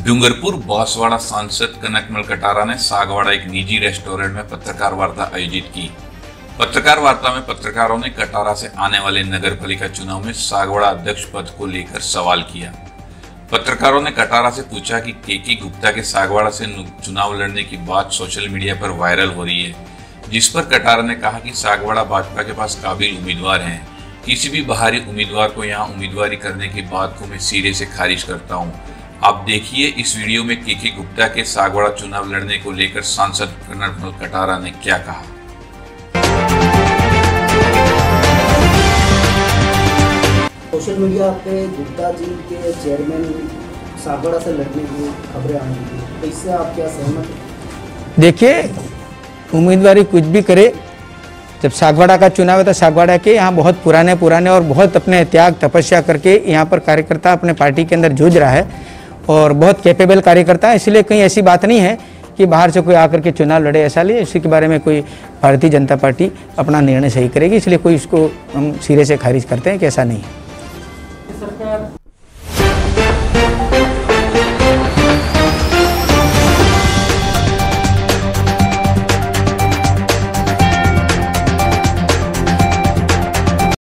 डूंगरपुर बांसवाड़ा सांसद कनकमल कटारा ने सागवाड़ा एक निजी रेस्टोरेंट में पत्रकार वार्ता आयोजित की। पत्रकार वार्ता में पत्रकारों ने कटारा से आने वाले नगर पालिका चुनाव में सागवाड़ा अध्यक्ष पद को लेकर सवाल किया। पत्रकारों ने कटारा से पूछा कि केके गुप्ता के सागवाड़ा से चुनाव लड़ने की बात सोशल मीडिया पर वायरल हो रही है, जिस पर कटारा ने कहा कि सागवाड़ा भाजपा के पास काबिल उम्मीदवार हैं। किसी भी बाहरी उम्मीदवार को यहाँ उम्मीदवारी करने की बात को मैं सिरे से खारिज करता हूँ। आप देखिए इस वीडियो में के के गुप्ता के सागवाड़ा चुनाव लड़ने को लेकर सांसद कर्नल कटारा ने क्या कहा? सोशल मीडिया पे गुप्ता जी के चेयरमैन सागवाड़ा से लड़ने की खबरें आ रही थी तो इससे आप क्या सहमत देखिए उम्मीदवारी कुछ भी करे जब सागवाड़ा का चुनाव है तो सागवाड़ा के यहाँ बहुत पुराने पुराने और बहुत अपने त्याग तपस्या करके यहाँ पर कार्यकर्ता अपने पार्टी के अंदर जूझ रहा है। और बहुत कैपेबल कार्यकर्ता है, इसलिए कहीं ऐसी बात नहीं है कि बाहर से कोई आकर के चुनाव लड़े ऐसा लिए इसी के बारे में कोई भारतीय जनता पार्टी अपना निर्णय सही करेगी, इसलिए कोई इसको हम सिरे से खारिज करते हैं कि ऐसा नहीं है।